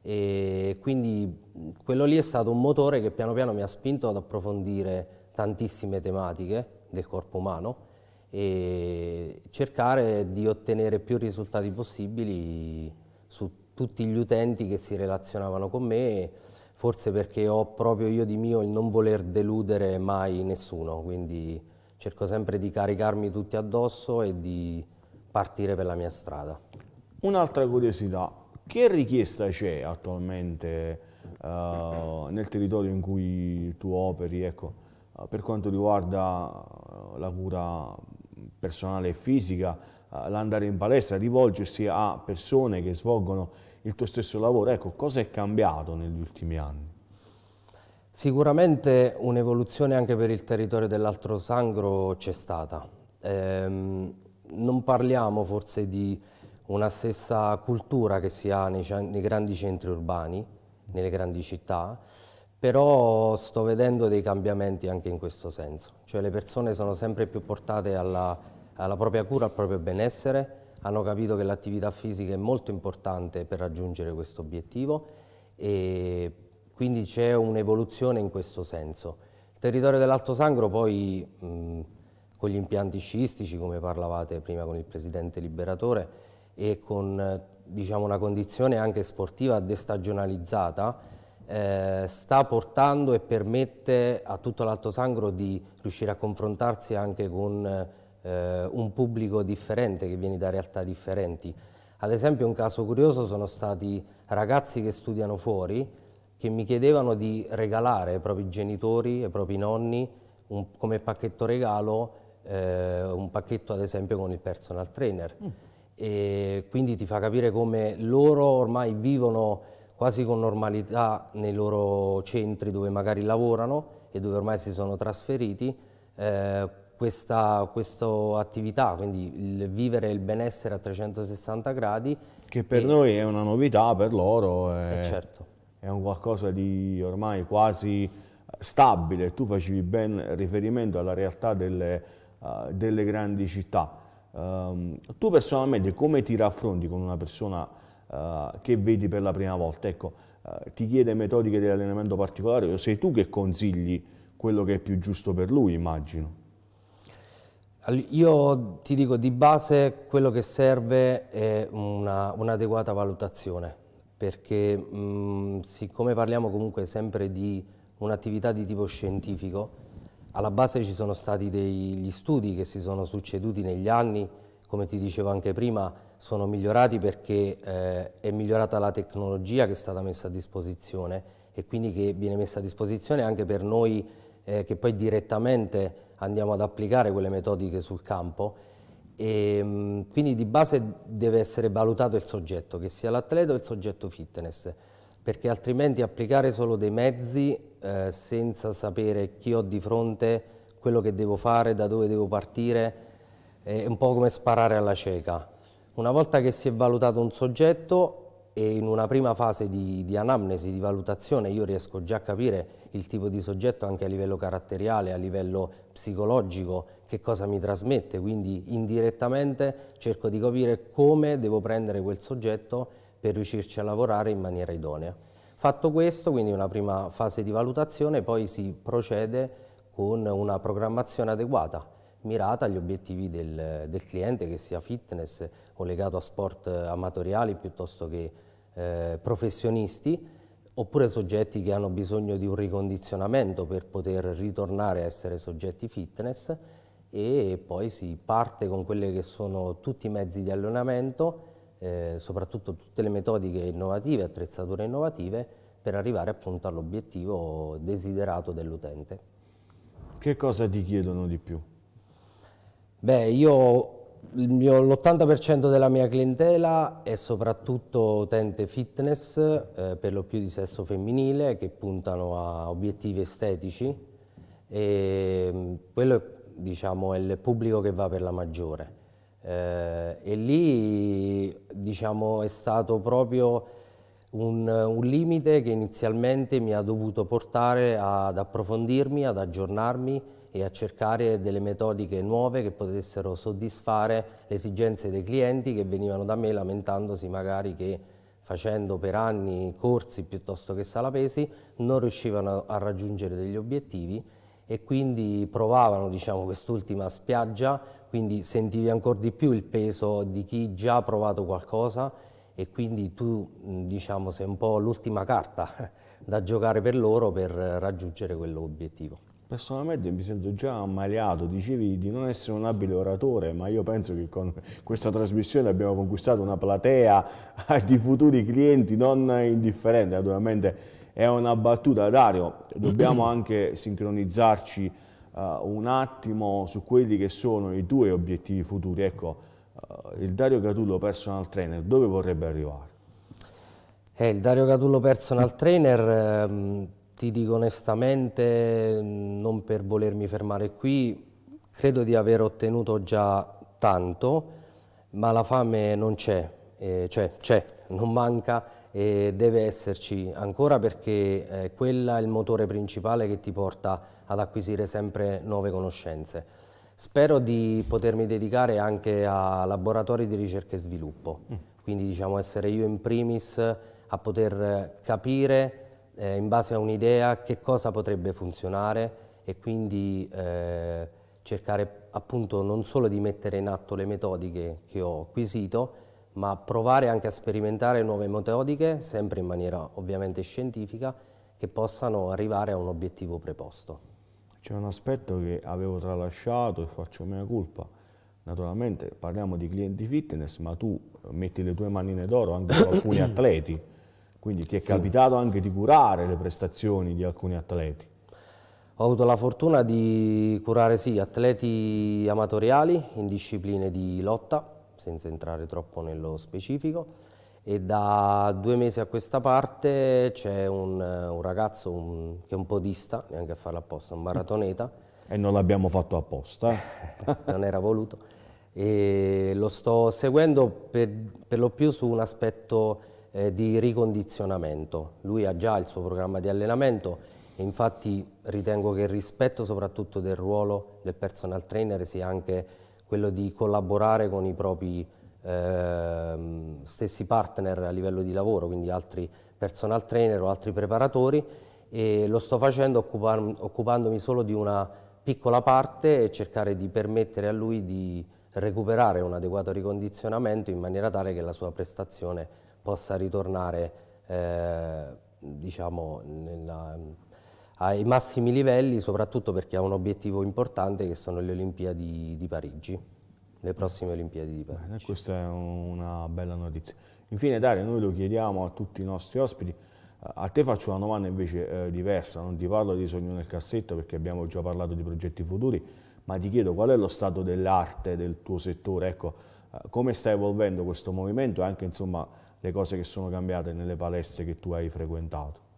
E quindi quello lì è stato un motore che piano piano mi ha spinto ad approfondire tantissime tematiche del corpo umano e cercare di ottenere più risultati possibili su tutti gli utenti che si relazionavano con me, forse perché ho proprio io di mio il non voler deludere mai nessuno, quindi cerco sempre di caricarmi tutti addosso e di partire per la mia strada. Un'altra curiosità, che richiesta c'è attualmente uh, nel territorio in cui tu operi? Ecco, per quanto riguarda uh, la cura personale e fisica, l'andare in palestra, rivolgersi a persone che svolgono il tuo stesso lavoro? Ecco, cosa è cambiato negli ultimi anni? Sicuramente un'evoluzione anche per il territorio dell'Altro Sangro c'è stata. Ehm, non parliamo forse di una stessa cultura che si ha nei, nei grandi centri urbani, nelle grandi città, però sto vedendo dei cambiamenti anche in questo senso, cioè le persone sono sempre più portate alla, alla propria cura, al proprio benessere, hanno capito che l'attività fisica è molto importante per raggiungere questo obiettivo e quindi c'è un'evoluzione in questo senso. Il territorio dell'Alto Sangro poi mh, con gli impianti sciistici, come parlavate prima con il Presidente Liberatore, e con diciamo, una condizione anche sportiva destagionalizzata eh, sta portando e permette a tutto l'Alto Sangro di riuscire a confrontarsi anche con eh, un pubblico differente che viene da realtà differenti. Ad esempio un caso curioso sono stati ragazzi che studiano fuori che mi chiedevano di regalare ai propri genitori, ai propri nonni, un, come pacchetto regalo, eh, un pacchetto ad esempio con il personal trainer. Mm e quindi ti fa capire come loro ormai vivono quasi con normalità nei loro centri dove magari lavorano e dove ormai si sono trasferiti eh, questa, questa, attività, quindi il vivere il benessere a 360 gradi. Che per e, noi è una novità, per loro è, eh, certo. è un qualcosa di ormai quasi stabile. Tu facevi ben riferimento alla realtà delle, uh, delle grandi città. Um, tu personalmente come ti raffronti con una persona che vedi per la prima volta? Ecco, uh, ti chiede metodiche di allenamento particolari o sei tu che consigli quello che è più giusto per lui, immagino? Io ti dico di base quello che serve è un'adeguata una valutazione, perché mh, siccome parliamo comunque sempre di un'attività di tipo scientifico, alla base ci sono stati degli studi che si sono succeduti negli anni, come ti dicevo anche prima, sono migliorati perché eh, è migliorata la tecnologia che è stata messa a disposizione e quindi che viene messa a disposizione anche per noi eh, che poi direttamente andiamo ad applicare quelle metodiche sul campo e mh, quindi di base deve essere valutato il soggetto, che sia l'atleta o il soggetto fitness, perché altrimenti applicare solo dei mezzi eh, senza sapere chi ho di fronte, quello che devo fare, da dove devo partire, è un po' come sparare alla cieca. Una volta che si è valutato un soggetto e in una prima fase di, di anamnesi, di valutazione, io riesco già a capire il tipo di soggetto anche a livello caratteriale, a livello psicologico, che cosa mi trasmette, quindi indirettamente cerco di capire come devo prendere quel soggetto per riuscirci a lavorare in maniera idonea. Fatto questo, quindi una prima fase di valutazione, poi si procede con una programmazione adeguata, mirata agli obiettivi del, del cliente, che sia fitness o legato a sport amatoriali piuttosto che eh, professionisti, oppure soggetti che hanno bisogno di un ricondizionamento per poter ritornare a essere soggetti fitness e poi si parte con quelli che sono tutti i mezzi di allenamento, eh, soprattutto tutte le metodiche innovative, attrezzature innovative, per arrivare appunto all'obiettivo desiderato dell'utente. Che cosa ti chiedono di più? Beh, io l'80% della mia clientela è soprattutto utente fitness, eh, per lo più di sesso femminile, che puntano a obiettivi estetici e mm, quello diciamo, è il pubblico che va per la maggiore. Eh, e lì diciamo, è stato proprio un, un, limite che inizialmente mi ha dovuto portare ad approfondirmi, ad aggiornarmi e a cercare delle metodiche nuove che potessero soddisfare le esigenze dei clienti che venivano da me lamentandosi magari che facendo per anni corsi piuttosto che sala pesi non riuscivano a raggiungere degli obiettivi e quindi provavano diciamo, quest'ultima spiaggia, quindi sentivi ancora di più il peso di chi già ha provato qualcosa e quindi tu diciamo, sei un po' l'ultima carta da giocare per loro per raggiungere quell'obiettivo. Personalmente mi sento già ammaliato, dicevi di non essere un abile oratore, ma io penso che con questa trasmissione abbiamo conquistato una platea di futuri clienti non indifferente, naturalmente è una battuta. Dario, dobbiamo anche sincronizzarci uh, un attimo su quelli che sono i tuoi obiettivi futuri. Ecco, uh, il Dario Catullo personal trainer, dove vorrebbe arrivare? Eh, il Dario Catullo personal trainer... Ehm ti dico onestamente, non per volermi fermare qui, credo di aver ottenuto già tanto, ma la fame non c'è, eh, cioè c'è, non manca e deve esserci ancora perché eh, quella è il motore principale che ti porta ad acquisire sempre nuove conoscenze. Spero di potermi dedicare anche a laboratori di ricerca e sviluppo, mm. quindi diciamo essere io in primis a poter capire eh, in base a un'idea che cosa potrebbe funzionare e quindi eh, cercare appunto non solo di mettere in atto le metodiche che ho acquisito, ma provare anche a sperimentare nuove metodiche, sempre in maniera ovviamente scientifica, che possano arrivare a un obiettivo preposto. C'è un aspetto che avevo tralasciato e faccio mia colpa. Naturalmente parliamo di clienti fitness, ma tu metti le tue manine d'oro anche su alcuni atleti quindi ti è sì. capitato anche di curare le prestazioni di alcuni atleti? Ho avuto la fortuna di curare sì, atleti amatoriali in discipline di lotta, senza entrare troppo nello specifico, e da due mesi a questa parte c'è un, un, ragazzo un, che è un podista, neanche a farlo apposta, un maratoneta. E non l'abbiamo fatto apposta. non era voluto. E lo sto seguendo per, per lo più su un aspetto eh, di ricondizionamento. Lui ha già il suo programma di allenamento e infatti ritengo che il rispetto soprattutto del ruolo del personal trainer sia anche quello di collaborare con i propri eh, stessi partner a livello di lavoro, quindi altri personal trainer o altri preparatori e lo sto facendo occupandomi solo di una piccola parte e cercare di permettere a lui di recuperare un adeguato ricondizionamento in maniera tale che la sua prestazione possa ritornare eh, diciamo, nella, ai massimi livelli, soprattutto perché ha un obiettivo importante che sono le Olimpiadi di Parigi, le prossime Olimpiadi di Parigi. Bene, questa è una bella notizia. Infine Dario, noi lo chiediamo a tutti i nostri ospiti, a te faccio una domanda invece eh, diversa, non ti parlo di sogno nel cassetto perché abbiamo già parlato di progetti futuri, ma ti chiedo qual è lo stato dell'arte del tuo settore, ecco, eh, come sta evolvendo questo movimento e anche insomma, le cose che sono cambiate nelle palestre che tu hai frequentato.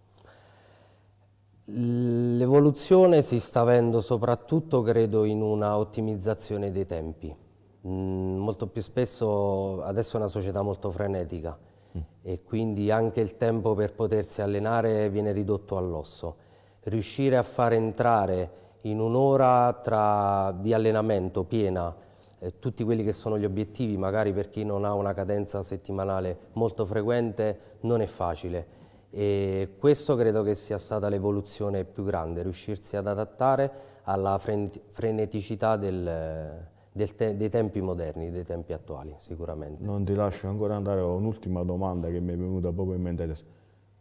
L'evoluzione si sta avendo soprattutto, credo, in una ottimizzazione dei tempi. Molto più spesso, adesso è una società molto frenetica mm. e quindi anche il tempo per potersi allenare viene ridotto all'osso. Riuscire a far entrare in un'ora di allenamento piena eh, tutti quelli che sono gli obiettivi, magari per chi non ha una cadenza settimanale molto frequente, non è facile e questo credo che sia stata l'evoluzione più grande, riuscirsi ad adattare alla freneticità del, te dei tempi moderni, dei tempi attuali sicuramente. Non ti lascio ancora andare a un'ultima domanda che mi è venuta proprio in mente adesso.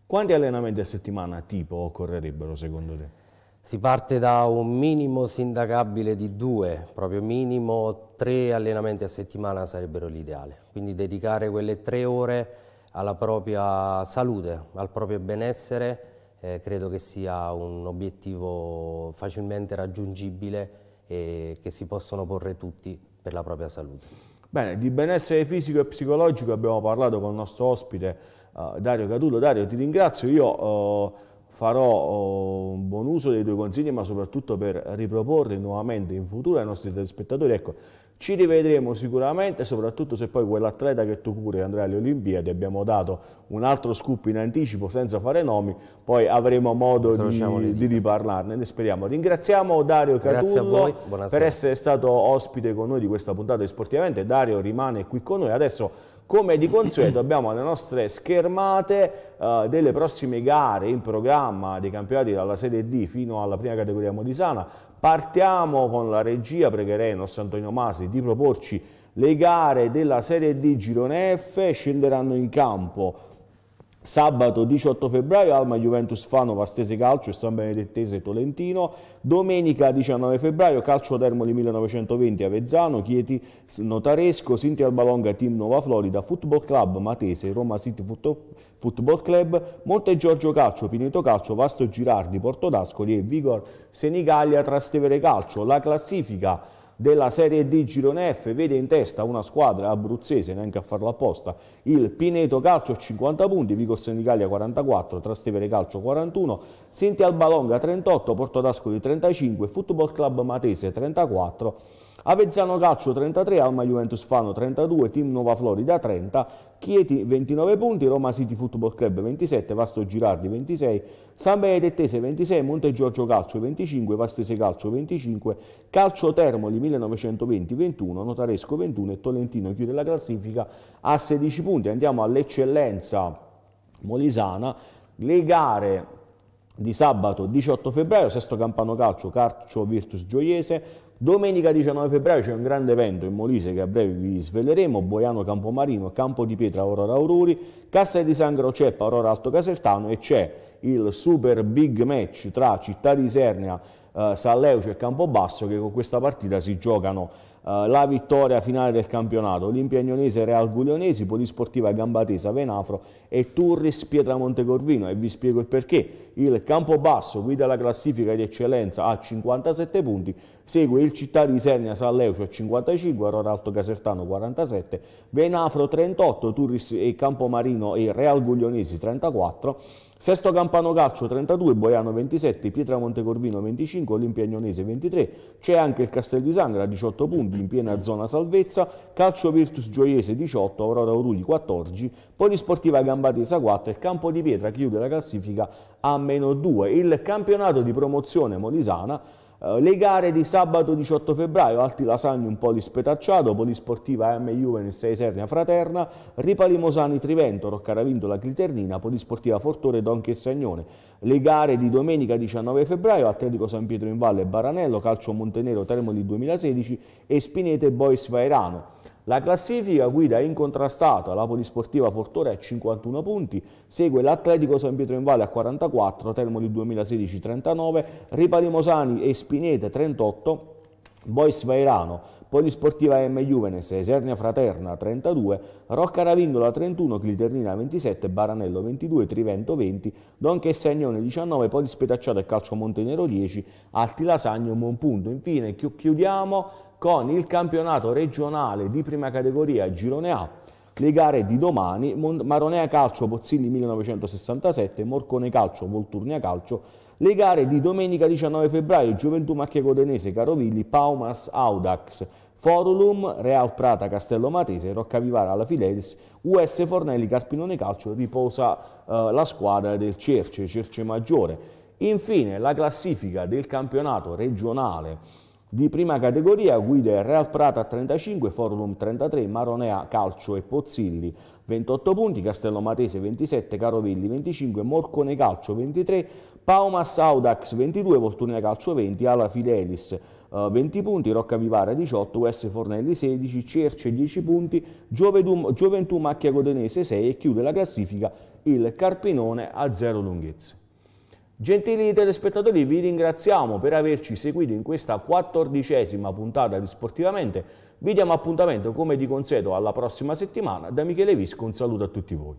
Quanti allenamenti a settimana tipo occorrerebbero secondo te? Si parte da un minimo sindacabile di due, proprio minimo tre allenamenti a settimana sarebbero l'ideale. Quindi dedicare quelle tre ore alla propria salute, al proprio benessere, eh, credo che sia un obiettivo facilmente raggiungibile e che si possono porre tutti per la propria salute. Bene, di benessere fisico e psicologico abbiamo parlato con il nostro ospite uh, Dario Catullo. Dario, ti ringrazio, io uh, farò uh, un buon uso dei tuoi consigli, ma soprattutto per riproporli nuovamente in futuro ai nostri telespettatori. Ecco, ci rivedremo sicuramente, soprattutto se poi quell'atleta che tu curi andrà alle Olimpiadi, abbiamo dato un altro scoop in anticipo senza fare nomi, poi avremo modo di, di, riparlarne, ne speriamo. Ringraziamo Dario Catullo per essere stato ospite con noi di questa puntata di Sportivamente, Dario rimane qui con noi, adesso come di consueto abbiamo le nostre schermate uh, delle prossime gare in programma dei campionati dalla Serie D fino alla prima categoria modisana, Partiamo con la regia, pregherei il nostro Antonio Masi di proporci le gare della Serie D Girone F, scenderanno in campo Sabato 18 febbraio Alma Juventus Fano Vastese Calcio e San Benedettese Tolentino. Domenica 19 febbraio Calcio Termoli 1920 Avezzano, Chieti Notaresco, Sinti Albalonga Team Nova Florida, Football Club Matese, Roma City Football Club, Monte Giorgio Calcio, Pineto Calcio, Vasto Girardi, Porto d'Ascoli e Vigor Senigallia Trastevere Calcio. La classifica della Serie D Girone F vede in testa una squadra abruzzese, neanche a farlo apposta, il Pineto Calcio 50 punti, Vico Senigallia 44, Trastevere Calcio 41, Sinti Albalonga 38, Porto d'Ascoli 35, Football Club Matese 34, Avezzano Calcio 33, Alma Juventus Fano 32, Team Nova Florida 30, Chieti 29 punti, Roma City Football Club 27, Vasto Girardi 26, San Benedettese 26, Monte Giorgio Calcio 25, Vastese Calcio 25, Calcio Termoli 1920 21, Notaresco 21 e Tolentino chiude la classifica a 16 punti. Andiamo all'eccellenza molisana, le gare di sabato 18 febbraio, sesto campano calcio, calcio Virtus Gioiese, Domenica 19 febbraio c'è un grande evento in Molise che a breve vi sveleremo, Boiano Campomarino, Campo di Pietra Aurora Aurori, Cassa di Sangro Ceppa Aurora Alto Casertano e c'è il super big match tra Città di Isernia, eh, San Leucio e Campobasso che con questa partita si giocano Uh, la vittoria finale del campionato, Olimpia Agnonese Real Guglionesi, Polisportiva Gambatesa Venafro e Turris Pietramonte Corvino e vi spiego il perché. Il Campobasso guida la classifica di eccellenza a 57 punti, segue il Città di Isernia San Leucio a 55, Aurora Alto Casertano 47, Venafro 38, Turris e Campomarino e Real Guglionesi 34, Sesto Campano Calcio 32, Boiano 27, Pietramonte Corvino 25, Olimpia Agnonese 23, c'è anche il Castel di Sangra 18 punti in piena zona salvezza, Calcio Virtus Gioiese 18, Aurora Uruli 14, Polisportiva Gambatesa 4 e Campo di Pietra chiude la classifica a meno 2. Il campionato di promozione molisana le gare di sabato 18 febbraio, Alti Lasagni un po' di Polisportiva M Juventus e Sernia Fraterna, Ripali Mosani Trivento, Roccaravintola Cliternina, Polisportiva Fortore Donche e Sagnone. Le gare di domenica 19 febbraio, Atletico San Pietro in Valle Baranello, Calcio Montenero Termoli 2016 e Spinete Boys Vairano. La classifica guida incontrastata, la Polisportiva Fortore a 51 punti, segue l'Atletico San Pietro in Valle a 44, Termoli 2016 39, Ripali Mosani e Spinete 38, Bois Vairano, Polisportiva M Juvenes, Esernia Fraterna 32, Rocca Ravindola 31, Cliternina 27, Baranello 22, Trivento 20, Donche Segnone 19, Polispetacciato e Calcio Montenero 10, Alti Lasagno un punto. Infine chiudiamo con il campionato regionale di prima categoria Girone A, le gare di domani, Maronea Calcio Pozzilli 1967, Morcone Calcio Volturnia Calcio, le gare di domenica 19 febbraio Gioventù Macchia Codenese Carovilli, Paumas Audax, Forulum, Real Prata Castello Matese, Roccavivara alla Fidelis, US Fornelli Carpinone Calcio riposa eh, la squadra del Cerce, Cerce Maggiore. Infine la classifica del campionato regionale di prima categoria guida il Real Prata a 35, Forum 33, Maronea Calcio e Pozzilli 28 punti, Castello Matese 27, Carovilli 25, Morcone Calcio 23, Paumas Audax 22, Volturnia Calcio 20, Ala Fidelis uh, 20 punti, Roccavivara 18, US Fornelli 16, Cerce 10 punti, Gioventù Macchia Codenese 6 e chiude la classifica il Carpinone a 0 lunghezze. Gentili telespettatori, vi ringraziamo per averci seguito in questa quattordicesima puntata di Sportivamente. Vi diamo appuntamento, come di consueto, alla prossima settimana. Da Michele Visco un saluto a tutti voi.